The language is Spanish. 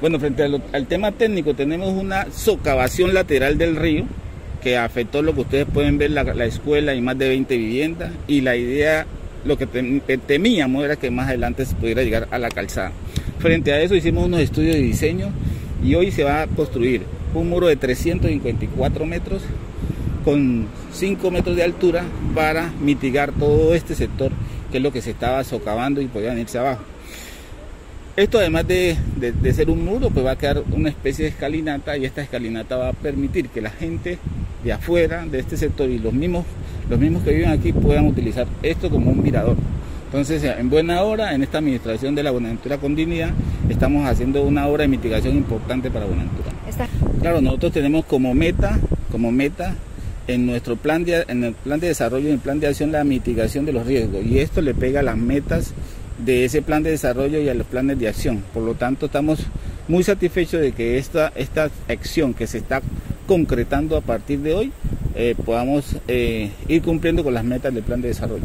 Bueno, frente al, tema técnico, tenemos una socavación lateral del río que afectó lo que ustedes pueden ver, la, escuela y más de 20 viviendas. Y la idea, lo que temíamos era que más adelante se pudiera llegar a la calzada. Frente a eso hicimos unos estudios de diseño y hoy se va a construir un muro de 354 metros con 5 metros de altura para mitigar todo este sector que es lo que se estaba socavando y podían irse abajo. Esto además de, ser un muro, pues va a quedar una especie de escalinata y esta escalinata va a permitir que la gente de afuera de este sector y los mismos, los mismos que viven aquí puedan utilizar esto como un mirador. Entonces, en buena hora, en esta administración de la Buenaventura con dignidad, estamos haciendo una obra de mitigación importante para Buenaventura. Claro, nosotros tenemos como meta, como meta en nuestro plan de, en el plan de desarrollo y en el plan de acción la mitigación de los riesgos y esto le pega a las metas de ese plan de desarrollo y a los planes de acción. Por lo tanto, estamos muy satisfechos de que esta, esta acción que se está concretando a partir de hoy eh, podamos eh, ir cumpliendo con las metas del plan de desarrollo.